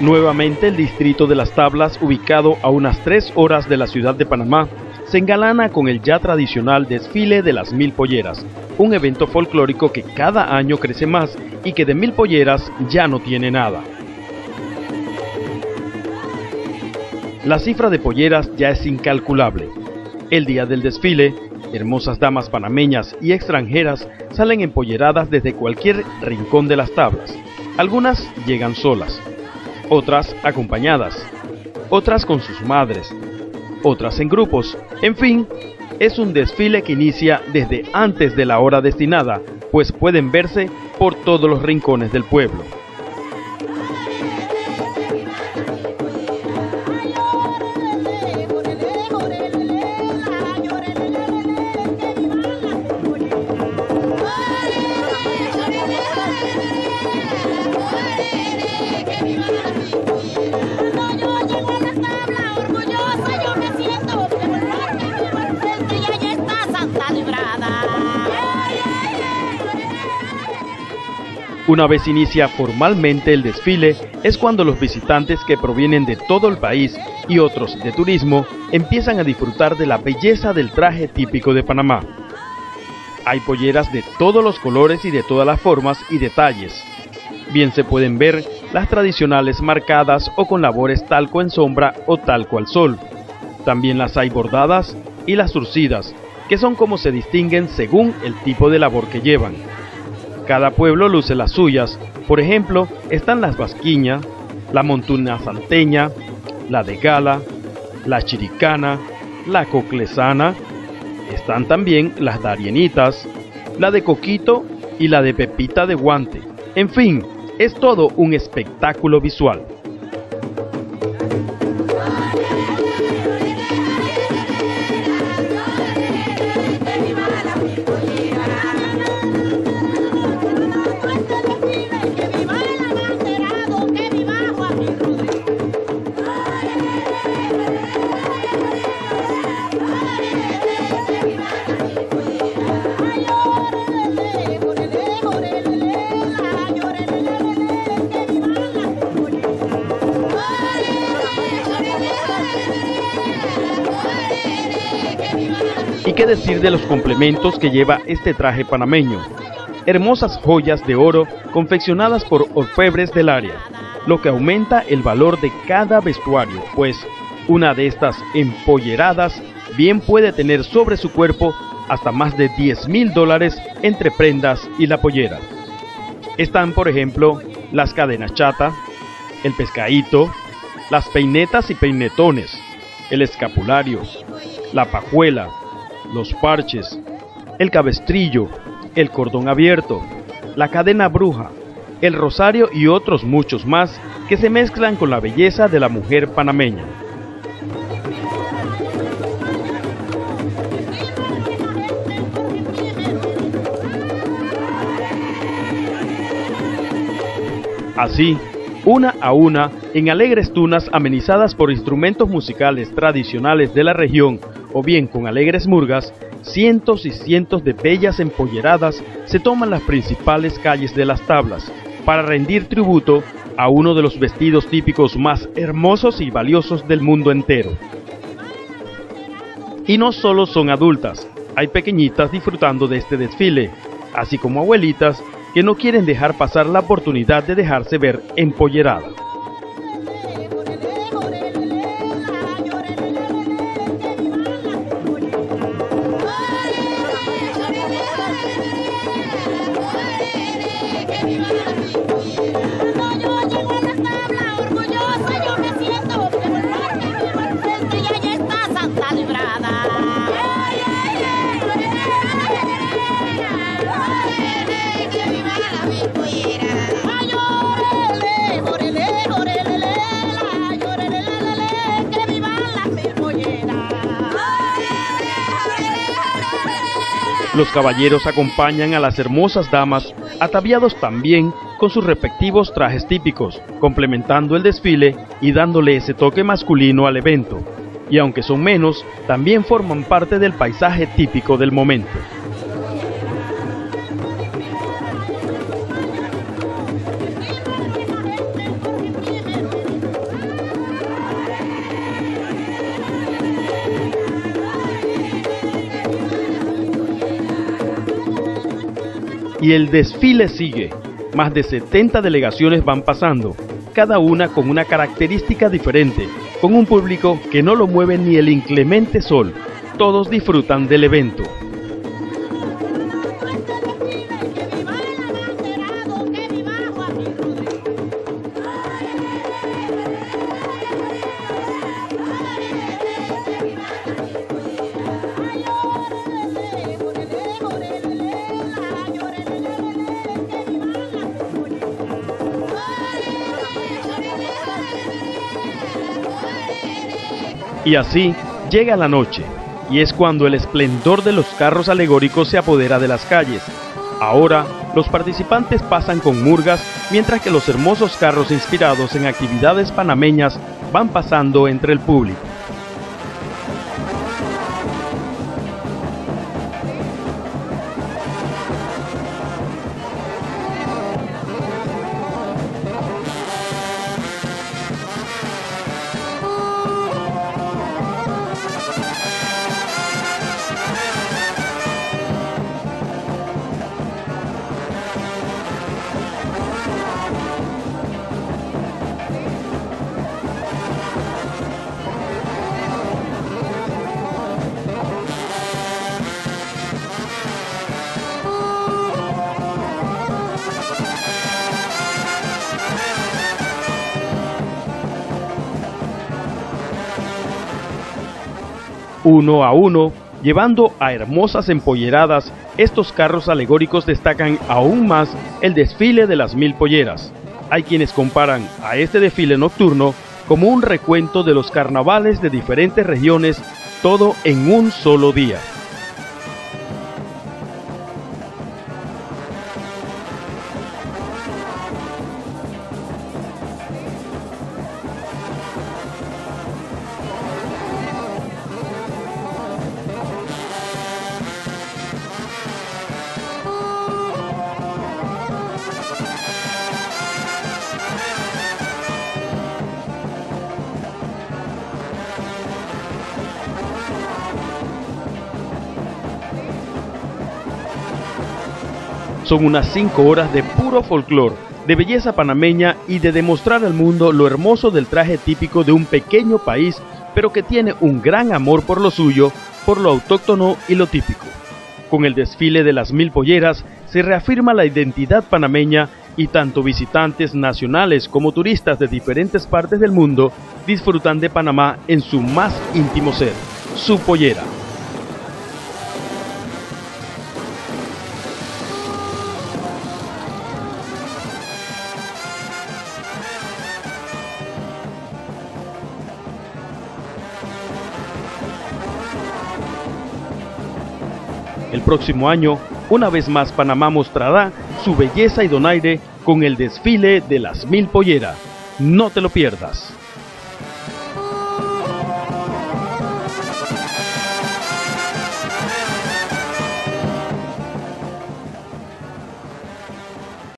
Nuevamente el distrito de las Tablas, ubicado a unas tres horas de la ciudad de Panamá, se engalana con el ya tradicional desfile de las mil polleras, un evento folclórico que cada año crece más y que de mil polleras ya no tiene nada. La cifra de polleras ya es incalculable. El día del desfile, hermosas damas panameñas y extranjeras salen empolleradas desde cualquier rincón de las tablas. Algunas llegan solas, otras acompañadas, otras con sus madres, otras en grupos. En fin, es un desfile que inicia desde antes de la hora destinada, pues pueden verse por todos los rincones del pueblo. Una vez inicia formalmente el desfile, es cuando los visitantes que provienen de todo el país y otros de turismo empiezan a disfrutar de la belleza del traje típico de Panamá. Hay polleras de todos los colores y de todas las formas y detalles. Bien se pueden ver las tradicionales marcadas o con labores talco en sombra o talco al sol. También las hay bordadas y las surcidas, que son como se distinguen según el tipo de labor que llevan. Cada pueblo luce las suyas. Por ejemplo, están las Basquiña, la Montuna Santeña, la de Gala, la Chiricana, la Coclesana. Están también las Darienitas, la de Coquito y la de Pepita de Guante. En fin, es todo un espectáculo visual. ¿Y qué decir de los complementos que lleva este traje panameño? Hermosas joyas de oro confeccionadas por orfebres del área, lo que aumenta el valor de cada vestuario, pues una de estas empolleradas bien puede tener sobre su cuerpo hasta más de 10 mil dólares entre prendas y la pollera. Están, por ejemplo, las cadenas chata, el pescadito, las peinetas y peinetones, el escapulario, la pajuela, los parches, el cabestrillo, el cordón abierto, la cadena bruja, el rosario y otros muchos más que se mezclan con la belleza de la mujer panameña. Así, una a una, en alegres tunas amenizadas por instrumentos musicales tradicionales de la región o bien con alegres murgas, cientos y cientos de bellas empolleradas se toman las principales calles de las tablas para rendir tributo a uno de los vestidos típicos más hermosos y valiosos del mundo entero. Y no solo son adultas, hay pequeñitas disfrutando de este desfile, así como abuelitas que no quieren dejar pasar la oportunidad de dejarse ver empolleradas. Los caballeros acompañan a las hermosas damas, ataviados también con sus respectivos trajes típicos, complementando el desfile y dándole ese toque masculino al evento. Y aunque son menos, también forman parte del paisaje típico del momento. Y el desfile sigue. Más de 70 delegaciones van pasando, cada una con una característica diferente, con un público que no lo mueve ni el inclemente sol. Todos disfrutan del evento. Y así llega la noche, y es cuando el esplendor de los carros alegóricos se apodera de las calles. Ahora, los participantes pasan con murgas, mientras que los hermosos carros inspirados en actividades panameñas van pasando entre el público. Uno a uno, llevando a hermosas empolleradas, estos carros alegóricos destacan aún más el desfile de las mil polleras. Hay quienes comparan a este desfile nocturno como un recuento de los carnavales de diferentes regiones, todo en un solo día. Son unas 5 horas de puro folclore, de belleza panameña y de demostrar al mundo lo hermoso del traje típico de un pequeño país, pero que tiene un gran amor por lo suyo, por lo autóctono y lo típico. Con el desfile de las mil polleras se reafirma la identidad panameña y tanto visitantes nacionales como turistas de diferentes partes del mundo disfrutan de Panamá en su más íntimo ser, su pollera. Próximo año, una vez más Panamá mostrará su belleza y donaire con el desfile de las mil polleras. No te lo pierdas.